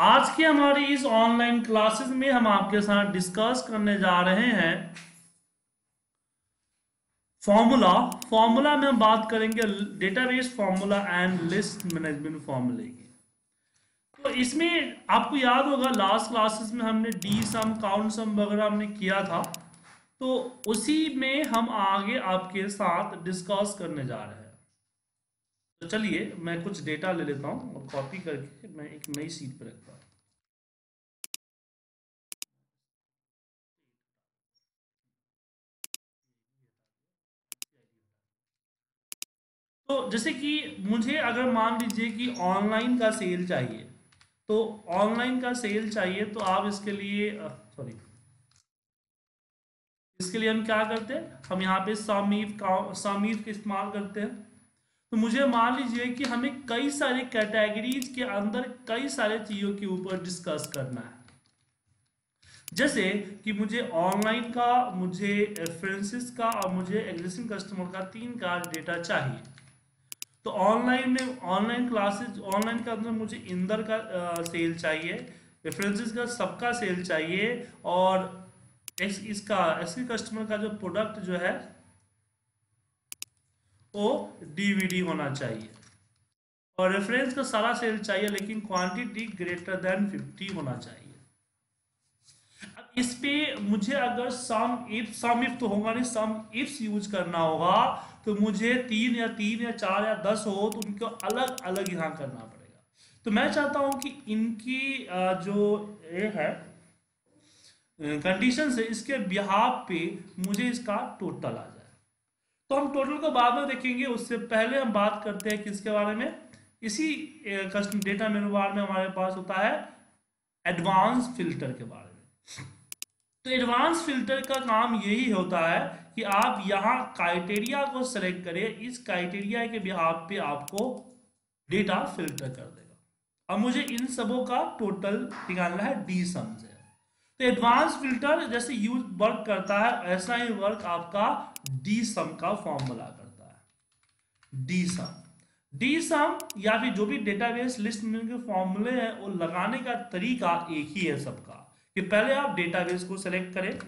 आज की हमारी इस ऑनलाइन क्लासेस में हम आपके साथ डिस्कस करने जा रहे हैं फॉर्मूला फॉर्मूला में हम बात करेंगे database formula and list management फॉर्मूले की। तो इसमें आपको याद होगा लास्ट क्लासेस में हमने डी सम काउंट सम वगैरह हमने किया था। तो उसी में हम आगे आपके साथ डिस्कस करने जा रहे हैं। तो चलिए, मैं कुछ डेटा ले लेता हूँ और कॉपी करके मैं एक नई सीट पर रखता हूँ। तो जैसे कि मुझे अगर मान लीजिए कि ऑनलाइन का सेल चाहिए तो ऑनलाइन का सेल चाहिए तो आप इसके लिए सॉरी इसके लिए हम क्या करते हैं? हम यहाँ पे समीफ का समीफ का इस्तेमाल करते हैं। तो मुझे मान लीजिए कि हमें कई सारे कैटेगरीज के अंदर कई सारे चीज़ों के ऊपर डिस्कस करना है। जैसे कि मुझे ऑनलाइन का मुझे फ्रेंसिस का और मुझे एग्जिस्टिंग कस्टमर का तीन का डेटा चाहिए। तो ऑनलाइन में ऑनलाइन क्लासेस ऑनलाइन के अंदर मुझे इंदर का सेल चाहिए रेफरेंसेस का सबका सेल चाहिए और इस, इसका ऐसे कस्टमर का जो प्रोडक्ट जो है वो डीवीडी होना चाहिए। और रेफरेंस का सारा सेल चाहिए, लेकिन क्वांटिटी ग्रेटर देन 50 होना चाहिए। अब इस पे मुझे अगर सम इफ़ सम इफ़ तो होगा नहीं सम इफ्स यूज़ करना होगा तो मुझे तीन या तीन या चार या दस हो तो उनको अलग अलग यहाँ करना पड़ेगा। तो मैं चाहता हूँ कि इनकी जो ये है कंडीशन है, इसके बिहाब पे मुझे इसका टोटल आ जाए। तो हम टोटल को बाद में देखेंगे, उससे पहले हम बात करते हैं किसके बारे में? इसी कस्टम डेटा मेनू बार में हमारे पास होता है एडवांस फ़िल्टर के बारे में। तो एडवांस फ़िल्टर का काम यही होता है कि आप यहाँ क्राइटेरिया को सेलेक्ट करें, इस क्राइटेरिया के बिहार पे आपको डेटा फ़िल्टर कर देगा। अब मुझे इन सबों का टोटल निकालना है डी सम से। तो एडवांस फ़िल्टर जैसे यूज़ वर्क करता है, ऐसा ही वर्क आपका डी सम का फॉर्मूला करता है। डी सम डी सम या फिर जो भी डेटाबेस लिस्ट में के फॉर्मूले हैं, वो लगाने का तरीका एक ही है सबका, कि पहले आप डेटाबेस को सिलेक्ट करें,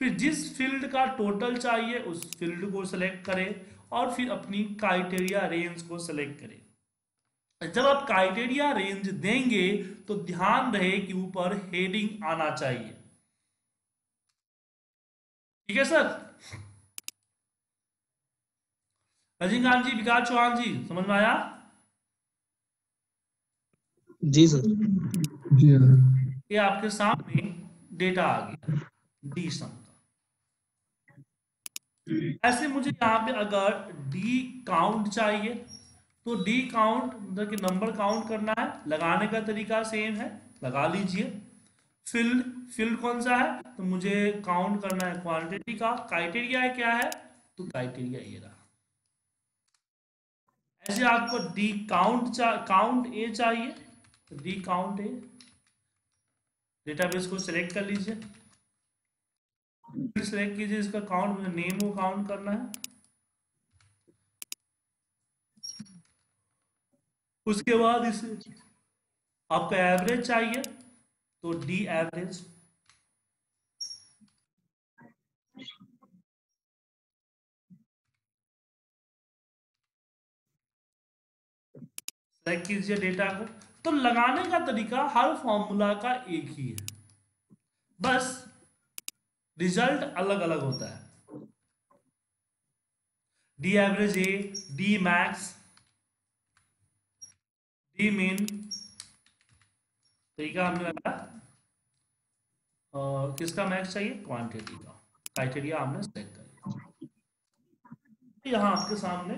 फिर जिस फ़ील्ड का टोटल चाहिए उस फ़ील्ड को सिलेक्ट करें, और फिर अपनी क्राइटेरिया रेंज को सिलेक्ट करें। जब आप क्राइटेरिया रेंज देंगे तो ध्यान रहे कि ऊपर हेडिंग आना चाहिए। ठीक है सर? रजनीकांत जी विकास चौहान जी समझ में आया? जी सर। जी ये आपके सामने डेटा आ गया। डी सम का। ऐसे मुझे यहाँ पे अगर डी काउंट चाहिए तो डी काउंट मतलब कि नंबर काउंट करना है, लगाने का तरीका सेम है, लगा लीजिए। फ़ील्ड फ़ील्ड कौन सा है? तो मुझे काउंट करना है क्वांटिटी का। क्राइटेरिया क्या है? तो क्राइटेरिया ये रहा। ऐसे आपको डी काउंट काउंट ए चाहिए। तो डी काउंट ए डेटाबेस को सिलेक्ट कर लीजिए। सिलेक्ट कीजिए, इसका काउंट मुझे नेम को काउंट करना है। उसके बाद इसे आपका एवरेज चाहिए तो डी एवरेज सेलेक्ट कीजिए डेटा को। तो लगाने का तरीका हर फॉर्मूला का एक ही है। बस रिज़ल्ट अलग अलग होता है। D average A D max D mean तरीका हमने और किसका मैक्स चाहिए? क्वांटिटी का। क्राइटेरिया हमने सेलेक्ट कर लिया। यहाँ आपके सामने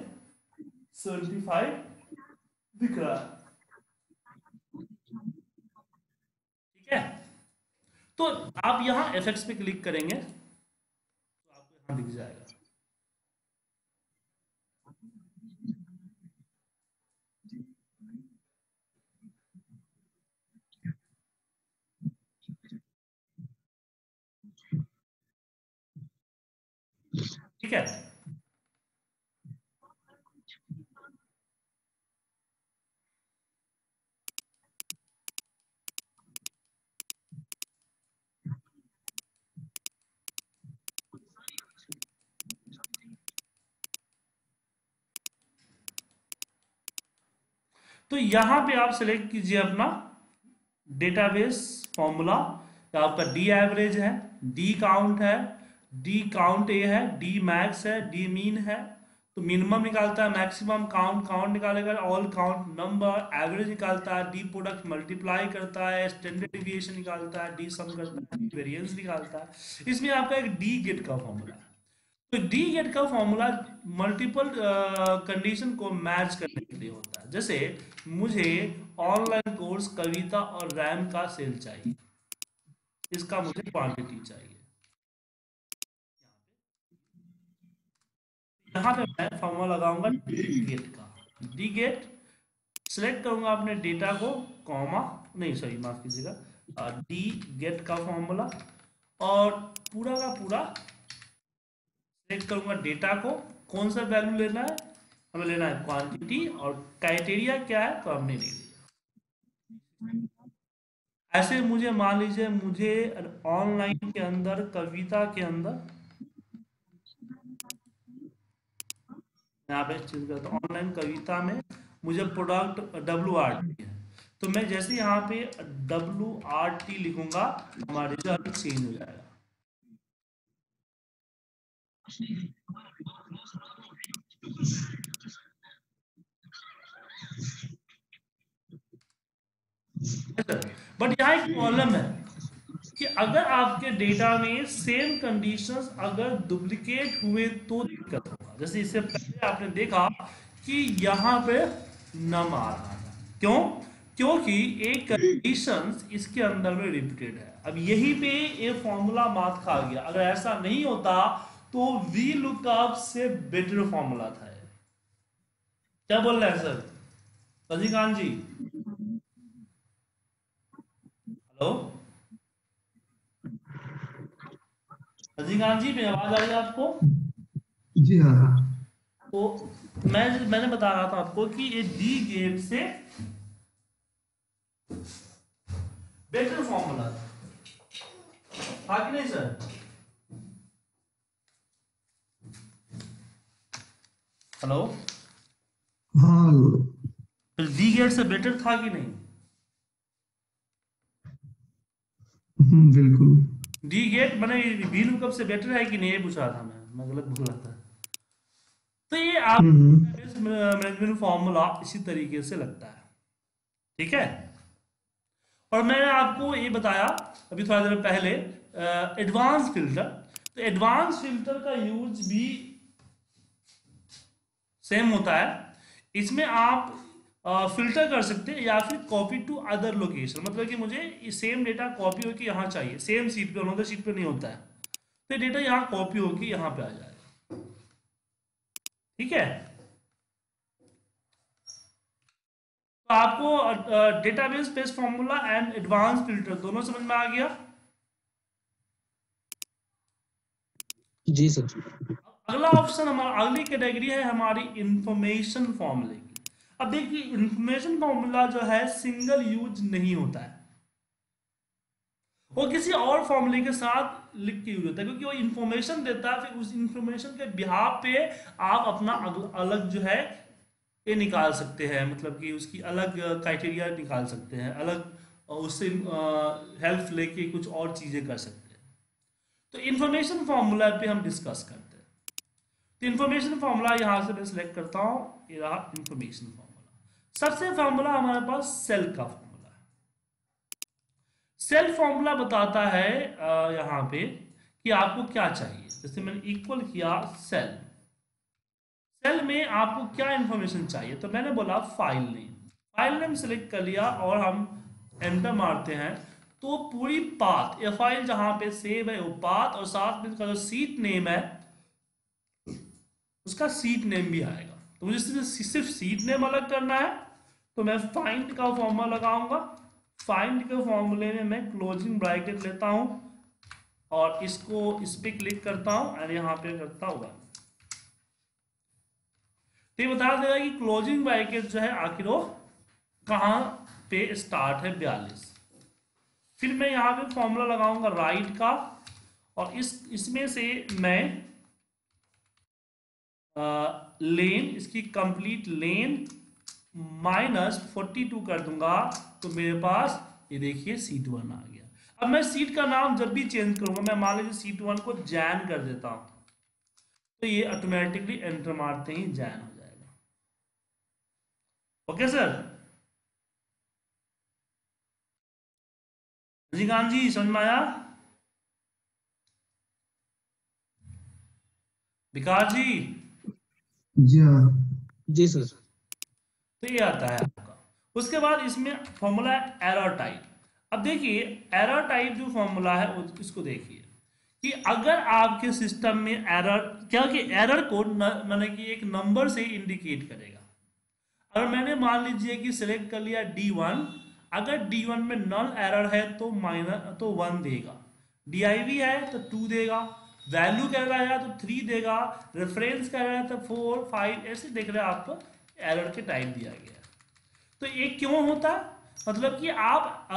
सेवेंटी फाइव दिख रहा है। ठीक है? तो आप यहाँ एफ़ पे क्लिक करेंगे तो आपको यहाँ दिख जाएगा। ठीक है? तो यहाँ पे आप सेलेक्ट कीजिए अपना डेटाबेस फॉर्मूला आपका डी एवरेज है डी काउंट है डी काउंट ए है डी मैक्स है डी मीन है। तो मिनिमम निकालता है मैक्सिमम काउंट काउंट निकालेगा ऑल काउंट नंबर एवरेज निकालता है डी प्रोडक्ट मल्टीप्लाई करता है स्टैंडर्ड डिविएशन निकालता है डी सम करता है वेरिएंस निकालता है। इसमें आपका एक डी गेट का फॉर्मूला तो डी गेट का फॉर्मूला मल्टीपल कंडीशन को मैच करने के लिए होता है। जैसे मुझे ऑनलाइन कोर्स कविता और रैम का सेल चाहिए। इसका मुझे क्वांटिटी चाहिए। यहाँ पे मैं फॉर्मूला लगाऊँगा डी गेट का। डी गेट सिलेक्ट करूँगा अपने डेटा को कॉमा नहीं सॉरी माफ़ कीजिएगा। डी गेट का फॉर्मूला और पूरा का पूरा सिलेक्ट करूँगा डेटा को। कौन सा वैल्यू लेना है? हमें लेना है क्वांटिटी और क्राइटेरिया क्या है? तो हमने ले लिया। ऐसे मुझे, मान लीजिए मुझे ऑनलाइन के अंदर, कविता के अंदर यहाँ पे चीज़ करता हूँ। ऑनलाइन कविता में मुझे प्रोडक्ट डब्ल्यू आर टी है। तो मैं जैसे यहाँ पे डब्ल्यू आर टी लिखूँगा, हमारा रिज़ल्ट चेंज हो जाएगा। बट यहाँ एक प्रॉब्लम है कि अगर आपके डेटा में सेम कंडीशंस अगर डुप्लीकेट हुए तो दिक्कत होगा जैसे इससे पहले आपने देखा कि यहाँ पे नम आ रहा था। क्यों? क्योंकि एक कंडीशंस इसके अंदर में रिपीटेड है। अब यही पे ये फॉर्मूला मात खा गया। अगर ऐसा नहीं होता तो वी लुकअप से बेटर फॉर्मूला था क्या बोल रहे हैं, सर? रजनीकांत जी? हेलो? रजनीकांत जी, मेरी आवाज़ आ रही है आपको? जी हाँ हाँ। तो मैं मैंने बता रहा था आपको कि ये डी गेट से बेटर फॉर्मूला था। कि नहीं सर हेलो हाँ फिर डी गेट से बेटर था कि नहीं? बिल्कुल। डी गेट मैंने वी लुकअप से बेटर है कि नहीं ये पूछ था मैं। मैं गलत भूल रहा था। तो ये आप हम्म, मैनेजमेंट फॉर्मूला इसी तरीके से लगता है। ठीक है? और मैंने आपको ये बताया अभी थोड़ा देर पहले एडवांस फ़िल्टर तो एडवांस फ़िल्टर का यूज़ भी सेम होता है। इसमें आप फ़िल्टर कर सकते हैं या फिर कॉपी टू अदर लोकेशन मतलब कि मुझे सेम डेटा कॉपी होकर यहाँ चाहिए। सेम सीट पे अनदर सीट पे नहीं होता है। तो डेटा यहाँ कॉपी होकर यहाँ पे आ जाएगा ठीक है? तो आपको database based formula and advance filter दोनों समझ में आ गया? जी सर। अगला ऑप्शन हमारा अगली कैटेगरी है हमारी इंफॉर्मेशन फॉर्मूले की। अब देखिए इंफॉर्मेशन फॉर्मूला जो है सिंगल यूज़ नहीं होता है। वो किसी और फॉर्मूले के साथ लिख के यूज़ होता है, क्योंकि वो इंफॉर्मेशन देता है, फिर उस इंफॉर्मेशन के बिहार पे आप अपना अलग जो है, ये निकाल सकते हैं। मतलब कि उसकी अलग क्राइटेरिया निकाल सकते हैं, अलग उससे हेल्प लेके कुछ और चीज़ें कर सकते हैं। तो इंफॉर्मेशन फॉर्मूला पे हम डिस्कस करते हैं। तो इंफॉर्मेशन फॉर्मूला यहाँ से मैं सिलेक्ट करता हूँ, ये रहा इंफॉर्मेशन फॉर्मूला सबसे फॉर्मूला हमारे पास सेल का सेल फॉर्मूला बताता है यहाँ पे कि आपको क्या चाहिए। जैसे मैंने इक्वल किया सेल सेल में आपको क्या इंफॉर्मेशन चाहिए? तो मैंने बोला file name file name select कर लिया और हम एंटर मारते हैं। तो पूरी पाथ ये फ़ाइल जहाँ पे सेव है, वो पाथ और साथ में उसका जो सीट नेम है, उसका सीट नेम भी आएगा। तो मुझे सिर्फ़ सीट नेम अलग करना है तो मैं फाइंड का फॉर्मूला लगाऊँगा। फाइंड के फॉर्मूले में मैं क्लोजिंग ब्रैकेट लेता हूँ और इसको इस पर क्लिक करता हूँ और यहाँ पे करता हुआ तो ये बता देगा कि क्लोजिंग ब्रैकेट जो है आखिर वो कहाँ पे स्टार्ट है बयालीस। फिर मैं यहाँ पे फॉर्मूला लगाऊँगा राइट का और इस, इसमें से मैं लेन इसकी complete len minus forty two कर दूँगा तो मेरे पास ये देखिए सीट वन आ गया। अब मैं सीट का नाम जब भी चेंज करूँगा मैं मान लीजिए सीट वन को जैन कर देता हूँ तो ये ऑटोमेटिकली एंटर मारते ही जैन हो जाएगा। ओके सर जी रजनीकांत जी समझ में आया? विकास जी? जी हाँ। जी सर तो ये आता है आपका। उसके बाद इसमें फॉर्मूला है एरर टाइप अब देखिए एरर टाइप जो फॉर्मूला है इसको देखिए कि अगर आपके सिस्टम में एरर क्या कि एरर कोड मैंने कि एक नंबर से इंडिकेट करेगा। अगर मैंने मान लीजिए कि सिलेक्ट कर लिया डी वन अगर डी वन में नल एरर है तो माइनस तो वन देगा। डी है तो टू देगा। वैल्यू कह रहा है तो थ्री देगा। रेफरेंस कह रहा है तो फोर फाइव ऐसे देख रहे हैं आपको एरर के टाइप दिया गया। तो ये क्यों होता? मतलब कि आप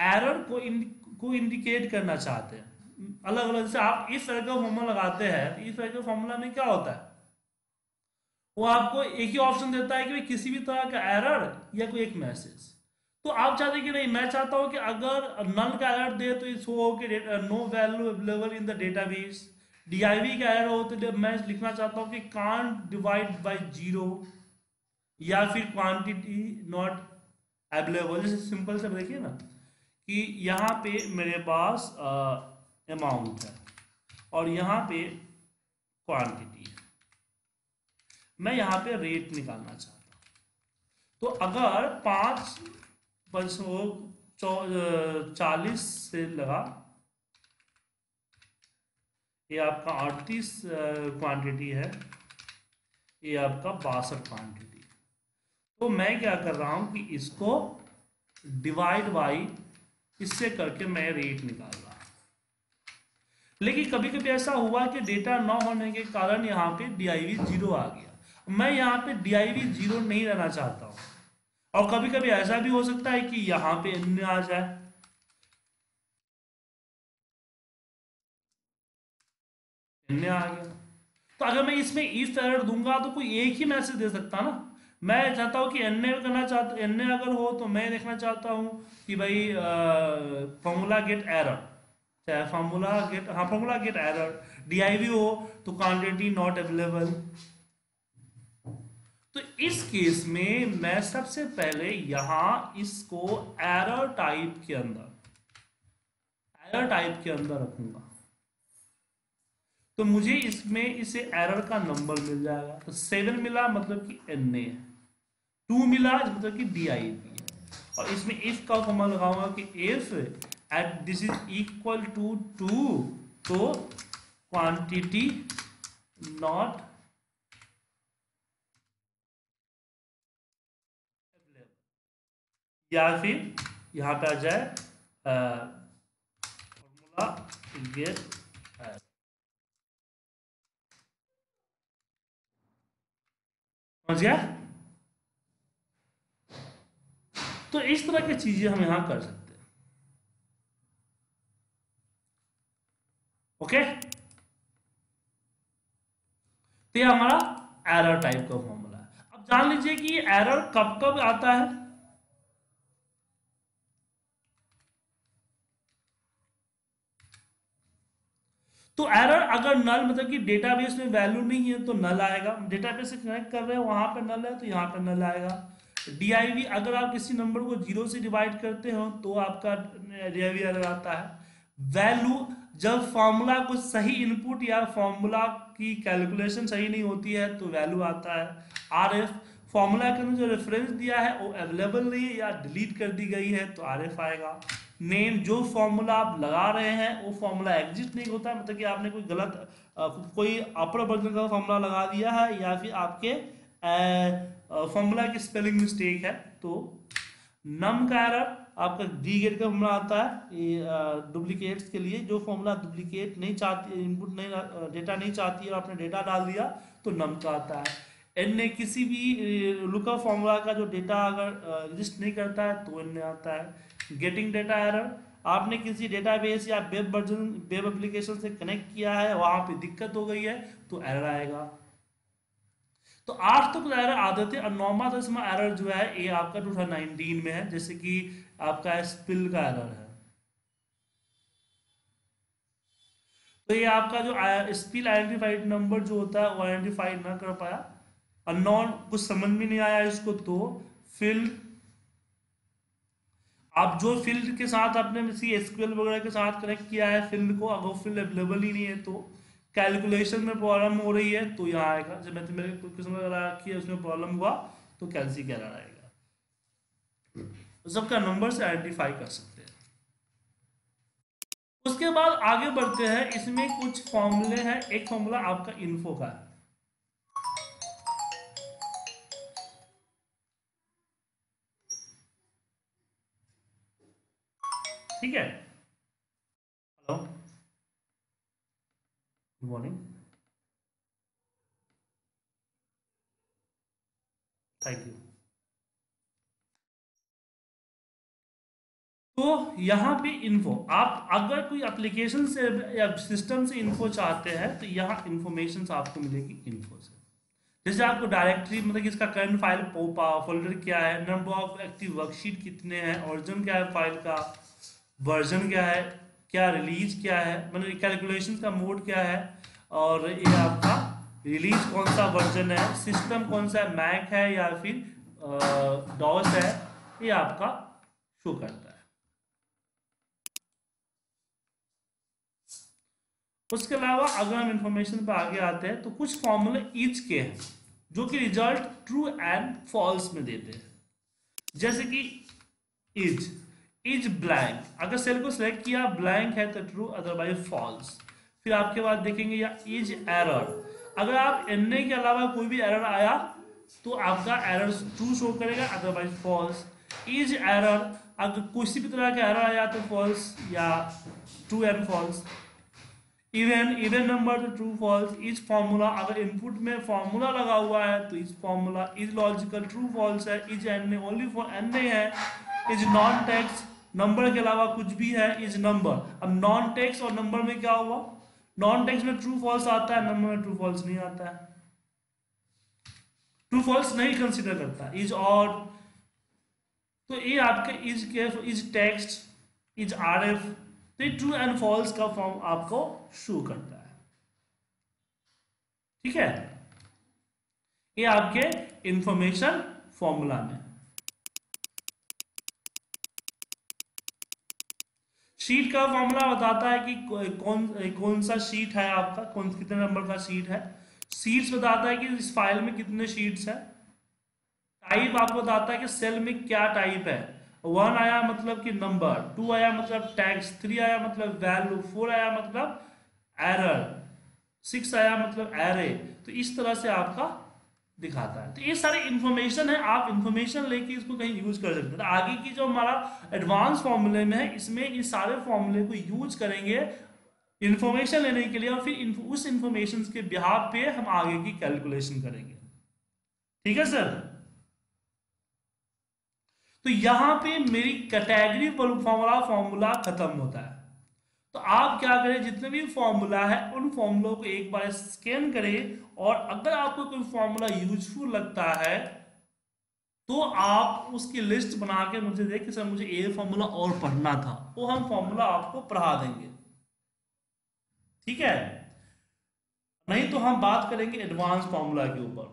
एरर को इन, को इंडिकेट करना चाहते हैं। अलग अलग जैसे आप इस तरह का फॉर्मूला लगाते हैं तो इस तरह के फॉर्मूला में क्या होता है? वो आपको एक ही ऑप्शन देता है कि किसी भी तरह का एरर या कोई एक मैसेज तो आप चाहते कि नहीं मैं चाहता हूँ कि अगर नल का एरर दे तो इस हो कि no value available in the database DIV का एरर हो तो मैं लिखना चाहता हूँ कि कांट डिवाइड बाय ज़ीरो या फिर क्वांटिटी नॉट अवेलेबल जैसे सिंपल से देखिए ना, कि यहाँ पे मेरे पास अमाउंट है और यहाँ पे क्वांटिटी है। मैं यहाँ पे रेट निकालना चाहता हूँ। तो अगर पाँच चालीस से लगा, ये आपका अड़तीस क्वांटिटी है, ये आपका बासठ क्वांटिटी तो मैं क्या कर रहा हूँ कि इसको डिवाइड बाई इससे करके मैं रेट निकाल रहा लेकिन कभी कभी ऐसा हुआ कि डेटा न होने के कारण यहाँ पे डीआईवी ज़ीरो आ गया। मैं यहाँ पे डीआईवी ज़ीरो नहीं रहना चाहता हूँ। और कभी कभी ऐसा भी हो सकता है कि यहाँ पे एन आ जाए। एन आ गया। तो अगर मैं इसमें इफ़ एरर दूँगा तो कोई एक ही मैसेज दे सकता ना? मैं चाहता हूँ कि एन करना चाहता एन ए अगर हो तो मैं देखना चाहता हूँ कि भाई फॉर्मूला गेट एरर चाहे फॉर्मूला गेट हाँ फॉर्मूला गेट एरर डीआईवी हो तो क्वान्टिटी नॉट अवेलेबल तो इस केस में मैं सबसे पहले यहाँ इसको एरर टाइप के अंदर एरर टाइप के अंदर रखूँगा। तो मुझे इसमें इसे एरर का नंबर मिल जाएगा। तो सेवन मिला मतलब कि एन ए टू मिला मतलब कि डी आई पी और इसमें इफ़ का फॉर्मा लगाऊँगा कि if at this is equal to two तो क्वांटिटी नॉट या फिर यहाँ पे आ जाए फॉर्मूला गेट समझ गया? तो इस तरह की चीज़ें हम यहाँ कर सकते हैं। ओके तो ये हमारा एरर टाइप का फॉर्मूला है। अब जान लीजिए कि एरर कब कब आता है? तो एरर अगर नल मतलब कि डेटाबेस में वैल्यू नहीं है तो नल आएगा। डेटाबेस से कनेक्ट कर रहे हैं, वहाँ पर नल है तो यहाँ पर नल आएगा। डी अगर आप किसी नंबर को ज़ीरो से डिवाइड करते हो तो आपका डीआईवी एरर आता है। वैल्यू जब फॉर्मूला को सही इनपुट या फॉर्मूला की कैलकुलेशन सही नहीं होती है तो वैल्यू आता है। आर एफ़ फॉर्मूला के अंदर जो रेफरेंस दिया है, वो अवेलेबल नहीं है या डिलीट कर दी गई है तो आर एफ़ आएगा। नेम जो फॉर्मूला आप लगा रहे हैं, वो फॉर्मूला एग्जिस्ट नहीं होता मतलब कि आपने कोई गलत कोई अपर वर्जन का फॉर्मूला लगा दिया है, या फिर आपके फॉर्मूला की स्पेलिंग मिस्टेक है तो नम का एरर आपका डी गेट का फॉर्मूला आता है डुप्लीकेट्स के लिए जो फॉर्मूला डुप्लीकेट नहीं चाहती इनपुट नहीं डेटा नहीं चाहती है आपने डेटा डाल दिया तो नम का आता है। एन ने किसी भी लुका फॉर्मूला का जो डेटा अगर एग्जिस्ट नहीं करता है तो एन ने आता है। गेटिंग डेटा एरर आपने किसी डेटाबेस या वेब वर्जन वेब एप्लीकेशन से कनेक्ट किया है, वहाँ पे दिक्कत हो गई है तो एरर आएगा। तो आठ तक एरर आते थे और नौवा दसवा एरर जो है, ये आपका टू थाउज़ेंड नाइनटीन में है, जैसे कि आपका स्पिल का एरर है। तो ये आपका जो स्पिल आइडेंटिफाइड नंबर जो होता है, वो आइडेंटिफाई ना कर पाया। और नॉन कुछ समझ में नहीं आया इसको तो फिल्ड आप जो फ़ील्ड के साथ आपने सी एसक्यूएल वगैरह के साथ कनेक्ट किया है फ़ील्ड को अगर फ़ील्ड अवेलेबल ही नहीं है तो। कैलकुलेशन में प्रॉब्लम हो रही है तो यहाँ आएगा। जब मैथमेटिक्स वगैरह की उसमें प्रॉब्लम हुआ तो कैलसी कह रहा आएगा सबका नंबर से आइडेंटिफाई कर सकते हैं। उसके बाद आगे बढ़ते हैं। इसमें कुछ फॉर्मूले हैं। एक फॉर्मूला आपका इन्फो का है। ठीक है hello good morning thank you तो यहाँ पे इन्फो आप अगर कोई एप्लीकेशन से या सिस्टम से इन्फो चाहते हैं तो यहाँ इंफॉर्मेशन आपको मिलेगी इन्फो से। जैसे आपको डायरेक्टरी मतलब कि इसका करंट फ़ाइल फोल्डर क्या है नंबर ऑफ़ एक्टिव वर्कशीट कितने हैं ऑरिजिन क्या है फ़ाइल का वर्जन क्या है क्या रिलीज़ क्या है? मतलब कैलकुलेशन का मोड क्या है? और ये आपका रिलीज़ कौन सा वर्जन है? सिस्टम कौन सा है? मैक है या फिर डॉस है? ये आपका शो करता है। उसके अलावा अगर हम इंफॉर्मेशन पर आगे आते हैं तो कुछ फॉर्मूले ईच के हैं, जो कि रिज़ल्ट ट्रू एंड फॉल्स में देते हैं। जैसे कि इज़ इज़ ब्लैंक अगर सेल को सिलेक्ट किया ब्लैंक है तो ट्रू अदरवाइज़ फॉल्स फिर आपके बाद देखेंगे या इज़ एरर अगर आप एन के अलावा कोई भी एरर आया तो आपका एरर ट्रू शो करेगा अदरवाइज़ फॉल्स इज़ एरर अगर किसी भी तरह का एरर आया तो फॉल्स या true and false even even number तो ट्रू फॉल्स इज़ फॉर्मूला अगर इनपुट में फॉर्मूला लगा हुआ है तो is formula is logical true false है. Is N only for N है. इज़ नॉन टेक्स्ट नंबर के अलावा कुछ भी है इज़ नंबर अब नॉन टेक्स्ट और नंबर में क्या हुआ? नॉन टेक्स्ट में ट्रू फॉल्स आता है नंबर में ट्रू फॉल्स नहीं आता है. ट्रू फॉल्स नहीं कंसिडर करता. इज़ और तो ये आपके इज़ के is text is R F तो ये ट्रू एंड फॉल्स का फॉर्म आपको शो करता है. ठीक है? ये आपके इंफॉर्मेशन फॉर्मूला में। शीट का फॉर्मूला बताता है कि कौन कौन सा शीट है आपका, कौन, कितने नंबर का शीट है। सीट्स बताता है कि इस फ़ाइल में कितने शीट्स है। टाइप आपको बताता है कि सेल में क्या टाइप है। वन आया मतलब कि नंबर टू आया मतलब टैक्स थ्री आया मतलब वैल्यू फोर आया मतलब एरर सिक्स आया मतलब एरे तो इस तरह से आपका दिखाता है। तो ये सारे इन्फॉर्मेशन है, आप इंफॉर्मेशन लेके इसको कहीं यूज़ कर सकते हैं। तो आगे की जो हमारा एडवांस फॉर्मूले में है, इसमें इस सारे फॉर्मूले को यूज़ करेंगे इंफॉर्मेशन लेने के लिए और फिर उस इंफॉर्मेशन के बिहार पे हम आगे की कैलकुलेशन करेंगे। ठीक है सर तो यहाँ पे मेरी कैटेगरी फॉर्मूला फॉर्मूला खत्म होता है। तो आप क्या करें जितने भी फॉर्मूला है उन फॉर्मूलों को एक बार स्कैन करें और अगर आपको कोई फॉर्मूला यूजफुल लगता है तो आप उसकी लिस्ट बना के मुझे देख कि सर मुझे ये फॉर्मूला और पढ़ना था। वो हम फॉर्मूला आपको पढ़ा देंगे। ठीक है? नहीं तो हम बात करेंगे एडवांस फॉर्मूला के ऊपर।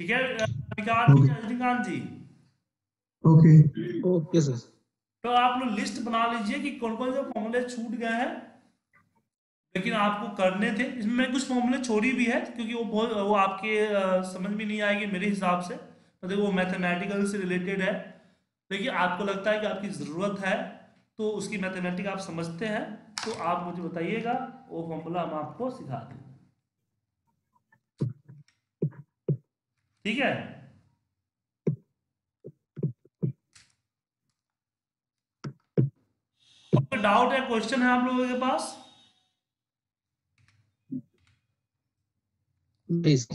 ठीक है Rajnikant ji? Okay. Okay sir. तो आप लोग लिस्ट बना लीजिए कि कौन कौन से फॉर्मूले छूट गए हैं। लेकिन आपको करने थे। इसमें कुछ फॉर्मूले छोड़ी भी है, क्योंकि वो बहुत, वो आपके समझ में नहीं आएगी मेरे हिसाब से। मतलब वो मैथमेटिकल से रिलेटेड है। देखिए, आपको लगता है कि आपकी ज़रूरत है तो उसकी मैथमेटिक आप समझते हैं। तो आप मुझे बताइएगा, वो फॉर्मूला हम आपको सिखा देंगे ठीक है? कोई डाउट या क्वेश्चन है आप लोगों के पास? प्लीज़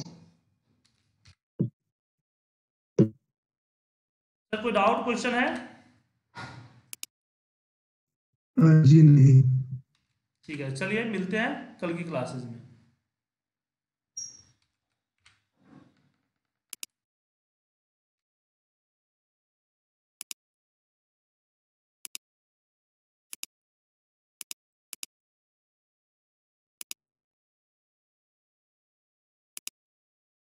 कोई डाउट क्वेश्चन है? जी नहीं। ठीक है चलिए मिलते हैं कल की क्लासेस में।